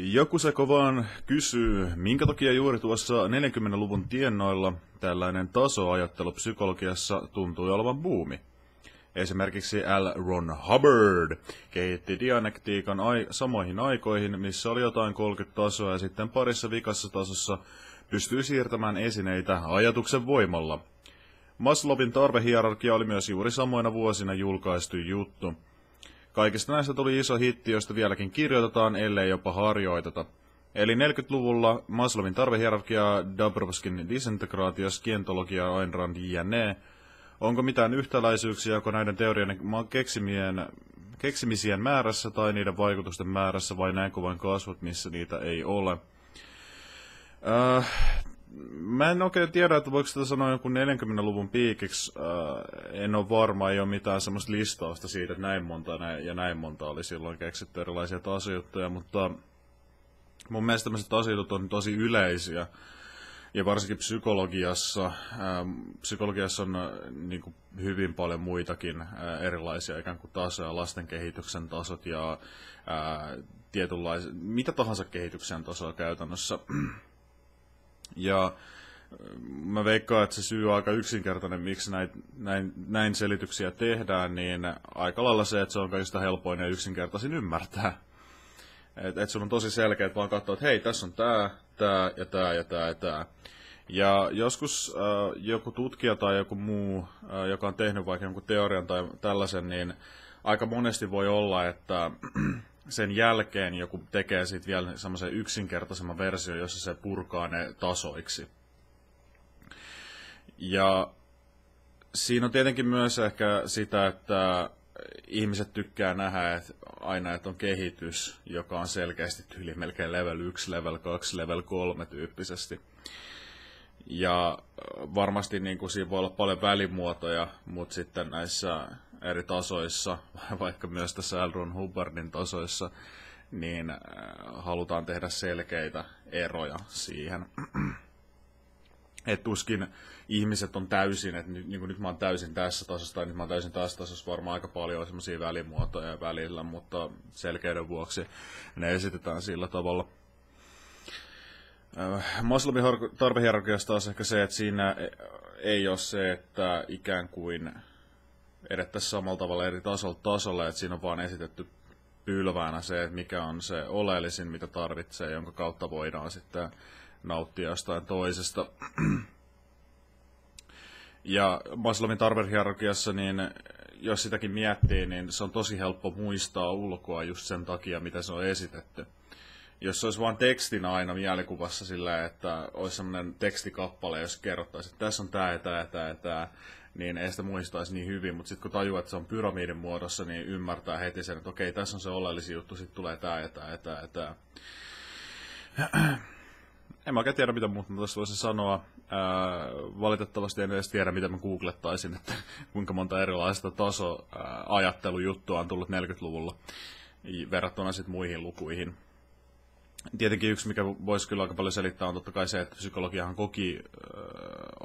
Joku se vaan kysyy, minkä takia juuri tuossa 40-luvun tiennoilla tällainen tasoajattelu psykologiassa tuntui olevan buumi. Esimerkiksi L. Ron Hubbard kehitti dianektiikan ai- samoihin aikoihin, missä oli jotain 30 tasoa ja sitten parissa vikassa tasossa pystyy siirtämään esineitä ajatuksen voimalla. Maslowin tarvehierarkia oli myös juuri samoina vuosina julkaistu juttu – Kaikista näistä tuli iso hitti, josta vieläkin kirjoitetaan, ellei jopa harjoiteta. Eli 40-luvulla Maslowin tarvehierarkia, Dabrowskin disintegraatio, skientologia, Ayn Rand jne. Onko mitään yhtäläisyyksiä joko näiden teorioiden keksimien, keksimisien määrässä tai niiden vaikutusten määrässä vai näinkö vain kasvot, missä niitä ei ole? Äh, mä en oikein tiedä, että voiko sitä sanoa joku 40-luvun piikiksi. Äh, en ole varma, ei ole mitään semmoista listausta siitä, että näin monta ja näin monta oli silloin keksitty erilaisia tasojuttuja, mutta mun mielestä tämmöiset tasojutut on tosi yleisiä. Ja varsinkin psykologiassa, ähm, psykologiassa on äh, niin kuin hyvin paljon muitakin äh, erilaisia ikään kuin tasoja, lasten kehityksen tasot ja äh, tietynlaisia, mitä tahansa kehityksen tasoa käytännössä. Ja äh, mä veikkaan, että se syy on aika yksinkertainen, miksi näin, näin, näin selityksiä tehdään, niin aika lailla se, että se on kaikista helpoin ja yksinkertaisin ymmärtää. Että et sun on tosi selkeä, että vaan katsoa, että hei, tässä on tämä, tämä ja tämä ja tämä ja tämä. Ja joskus äh, joku tutkija tai joku muu, äh, joka on tehnyt vaikka jonkun teorian tai tällaisen, niin aika monesti voi olla, että sen jälkeen joku tekee sitten vielä semmoisen yksinkertaisemman versio, jossa se purkaa ne tasoiksi. Ja siinä on tietenkin myös ehkä sitä, että ihmiset tykkää nähdä että aina, että on kehitys, joka on selkeästi tyyli melkein level 1, level 2, level 3 tyyppisesti. Ja varmasti niin kuin siinä voi olla paljon välimuotoja, mutta sitten näissä eri tasoissa, vaikka myös tässä Elron Hubbardin tasoissa, niin äh, halutaan tehdä selkeitä eroja siihen. Et tuskin ihmiset on täysin, että nyt, niin nyt mä oon täysin tässä tasossa tai nyt mä oon täysin tässä tasossa, varmaan aika paljon semmoisia välimuotoja välillä, mutta selkeyden vuoksi ne esitetään sillä tavalla. Äh, Maslowin tarvehierarkiasta on ehkä se, että siinä ei ole se, että ikään kuin edettäisiin samalla tavalla eri tasolla tasolle, että siinä on vaan esitetty pylväänä se, että mikä on se oleellisin, mitä tarvitsee, jonka kautta voidaan sitten nauttia jostain toisesta. Ja Maslowin tarvehierarkiassa, niin jos sitäkin miettii, niin se on tosi helppo muistaa ulkoa just sen takia, mitä se on esitetty. Jos se olisi vain tekstinä aina mielikuvassa sillä, että olisi sellainen tekstikappale, jos kerrottaisiin, että tässä on tämä ja tämä ja tämä ja tämä, niin ei sitä muistaisi niin hyvin, mutta sitten kun tajuaa, että se on pyramidin muodossa, niin ymmärtää heti sen, että okei, tässä on se oleellisin juttu, sitten tulee tämä ja tämä ja tämä ja tämä. En mä oikein tiedä, mitä muuta tässä voisin sanoa. Ää, valitettavasti en edes tiedä, mitä mä googlettaisin, että kuinka monta erilaista taso-ajattelujuttua on tullut 40-luvulla verrattuna sitten muihin lukuihin. Tietenkin yksi, mikä voisi kyllä aika paljon selittää, on totta kai se, että psykologiahan koki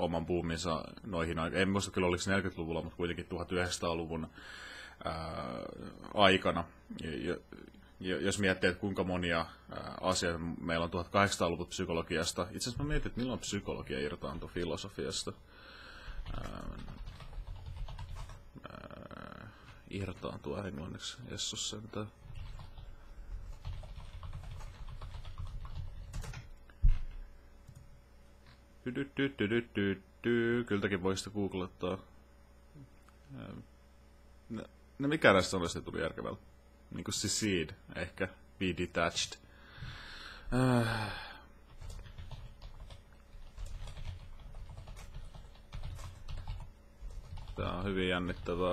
oman buuminsa noihin. En muista kyllä oliko 40-luvulla, mutta kuitenkin 1900-luvun ö, aikana. Ja, ja, jos miettii, että kuinka monia asioita meillä on 1800-luvun psykologiasta. Itse asiassa mä mietin, että milloin psykologia irtaantui filosofiasta. Ö, ö, irtaantua englanniksi, jessus sentään. Kyltäkin voisi sitä googlettaa. No mikä näistä sanoista tuli järkevällä? Niin kuin secede, ehkä. Be detached. Äh. Tää on hyvin jännittävä,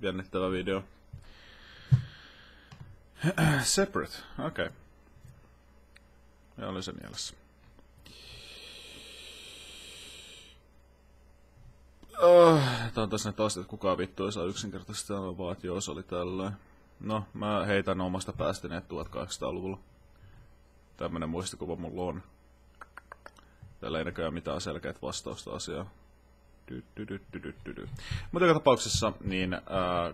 jännittävä video. Separate, okei. Okay. Ja oli se mielessä. Oh, tää on tässä ne taas, että kukaan vittu ei saa yksinkertaisesti sanoa vaan, että joo, se oli tällöin. No, mä heitän omasta päästäni 1800-luvulla. Tämmönen muistikuva mulla on. Täällä ei näköjään mitään selkeät vastausta asiaa. Mutta joka tapauksessa, niin äh,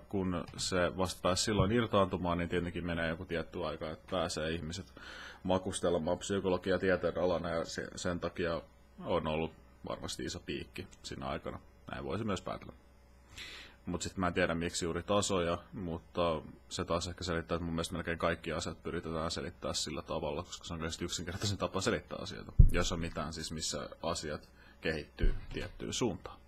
kun se vasta pääsi silloin irtaantumaan, niin tietenkin menee joku tietty aika, että pääsee ihmiset makustelemaan psykologia tieteen alana, ja se, sen takia on ollut varmasti iso piikki siinä aikana. Näin voisi myös päätellä. Mutta sitten mä en tiedä miksi juuri tasoja, mutta se taas ehkä selittää, että mun mielestä melkein kaikki asiat pyritään selittää sillä tavalla, koska se on kyllä yksinkertaisin tapa selittää asioita, jos on mitään siis missä asiat kehittyy tiettyyn suuntaan.